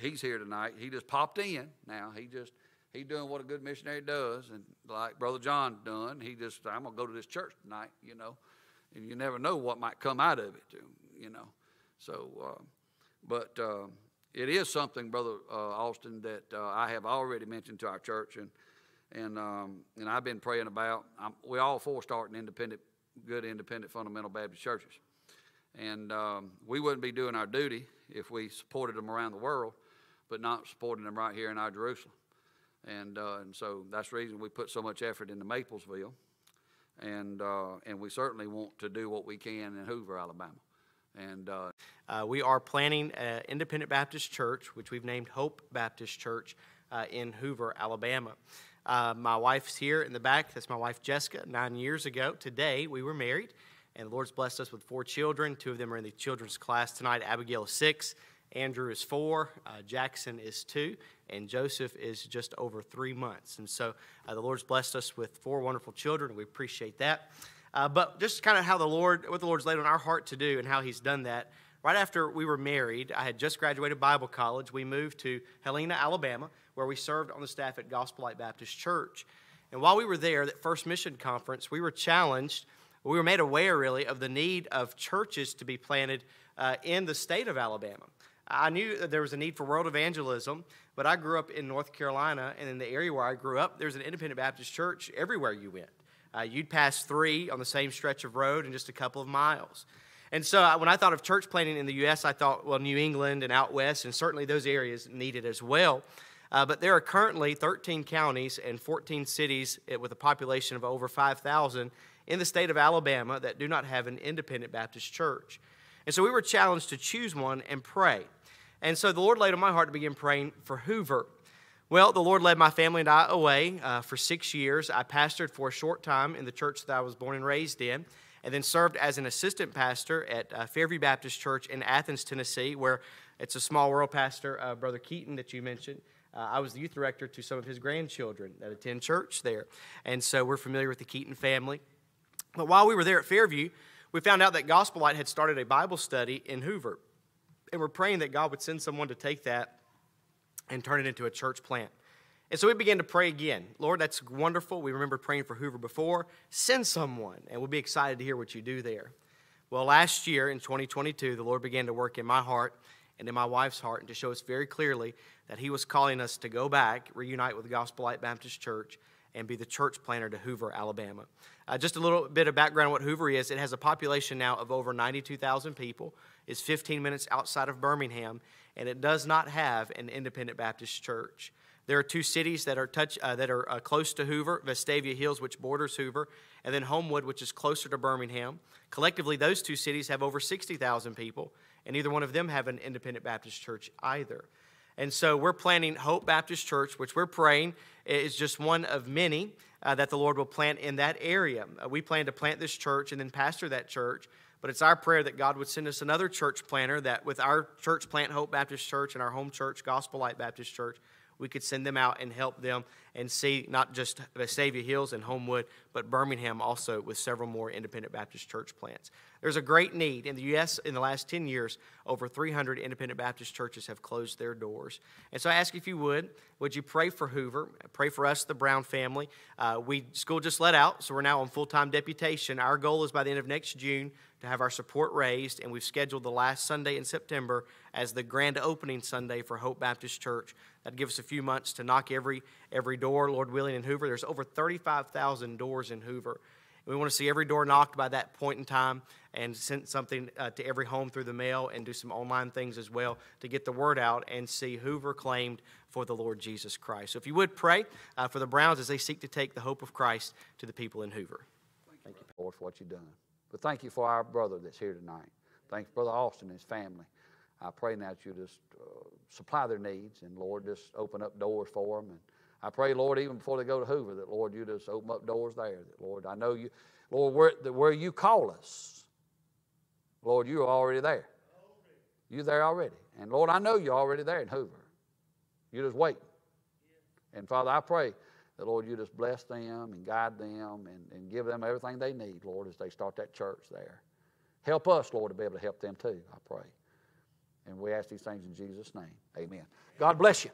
he's here tonight. He just popped in. Now he just he doing what a good missionary does, and like Brother John done, he just I'm gonna go to this church tonight, you know, and you never know what might come out of it, you know. So, uh, but uh, it is something, Brother uh, Austin, that uh, I have already mentioned to our church, and and um, and I've been praying about. I'm, we all four starting independent, good independent fundamental Baptist churches, and um, we wouldn't be doing our duty if we supported them around the world, but not supporting them right here in our Jerusalem. And, uh, and so that's the reason we put so much effort into Maplesville. And, uh, and we certainly want to do what we can in Hoover, Alabama. And uh, uh, we are planning an independent Baptist church, which we've named Hope Baptist Church uh, in Hoover, Alabama. My wife's here in the back. That's my wife, Jessica. Nine years ago today, we were married, and the Lord's blessed us with four children. Two of them are in the children's class tonight. Abigail is six, Andrew is four, uh, Jackson is two, and Joseph is just over three months. And so uh, the Lord's blessed us with four wonderful children, we appreciate that. Uh, but just kind of how the Lord, what the Lord's laid on our heart to do and how He's done that. Right after we were married, I had just graduated Bible college. We moved to Helena, Alabama, where we served on the staff at Gospel Light Baptist Church. And while we were there, that first mission conference, we were challenged, we were made aware really of the need of churches to be planted uh, in the state of Alabama. I knew that there was a need for world evangelism, but I grew up in North Carolina, and in the area where I grew up, there's an independent Baptist church everywhere you went. Uh, you'd pass three on the same stretch of road in just a couple of miles. And so uh, when I thought of church planting in the U.S., I thought, well, New England and out west, and certainly those areas needed as well. Uh, but there are currently 13 counties and 14 cities with a population of over 5,000 in the state of Alabama that do not have an independent Baptist church. And so we were challenged to choose one and pray. And so the Lord laid on my heart to begin praying for Hoover. Well, the Lord led my family and I away uh, for six years. I pastored for a short time in the church that I was born and raised in, and then served as an assistant pastor at uh, Fairview Baptist Church in Athens, Tennessee, where it's a small world pastor, uh, Brother Keaton, that you mentioned. Uh, I was the youth director to some of his grandchildren that attend church there. And so we're familiar with the Keaton family. But while we were there at Fairview, we found out that Gospel Light had started a Bible study in Hoover and we're praying that God would send someone to take that and turn it into a church plant. And so we began to pray again. Lord, that's wonderful. We remember praying for Hoover before. Send someone, and we'll be excited to hear what you do there. Well, last year in 2022, the Lord began to work in my heart and in my wife's heart and to show us very clearly that He was calling us to go back, reunite with Gospel Light Baptist Church, and be the church planter to Hoover, Alabama. Uh, just a little bit of background on what Hoover is. It has a population now of over 92,000 people It's 15 minutes outside of Birmingham, and it does not have an independent Baptist church. There are two cities that are, touch, uh, that are uh, close to Hoover Vestavia Hills, which borders Hoover, and then Homewood, which is closer to Birmingham. Collectively, those two cities have over 60,000 people, and neither one of them have an independent Baptist church either. And so we're planning Hope Baptist Church, which we're praying is just one of many uh, that the Lord will plant in that area. Uh, we plan to plant this church and then pastor that church but it's our prayer that God would send us another church planter that with our church plant, Hope Baptist Church, and our home church, Gospel Light Baptist Church, we could send them out and help them and see not just Vestavia Hills and Homewood, but Birmingham also with several more independent Baptist church plants. There's a great need. In the U.S., in the last 10 years, over 300 independent Baptist churches have closed their doors. And so I ask if you would, would you pray for Hoover? Pray for us, the Brown family. Uh, we School just let out, so we're now on full time deputation. Our goal is by the end of next June to have our support raised, and we've scheduled the last Sunday in September as the grand opening Sunday for Hope Baptist Church. That'd give us a few months to knock every every door, Lord willing, in Hoover. There's over 35,000 doors in Hoover. We want to see every door knocked by that point in time and send something uh, to every home through the mail and do some online things as well to get the word out and see Hoover claimed for the Lord Jesus Christ. So if you would pray uh, for the Browns as they seek to take the hope of Christ to the people in Hoover. Thank you, Lord, for what you've done. But thank you for our brother that's here tonight. Thanks, Brother Austin and his family. I pray now that you just uh, supply their needs and, Lord, just open up doors for them. And I pray, Lord, even before they go to Hoover, that, Lord, you just open up doors there. That, Lord, I know you, Lord, where, where you call us, Lord, you're already there. You're there already. And, Lord, I know you're already there in Hoover. You're just waiting. And, Father, I pray that, Lord, you just bless them and guide them and, and give them everything they need, Lord, as they start that church there. Help us, Lord, to be able to help them too, I pray. And we ask these things in Jesus' name. Amen. God bless you.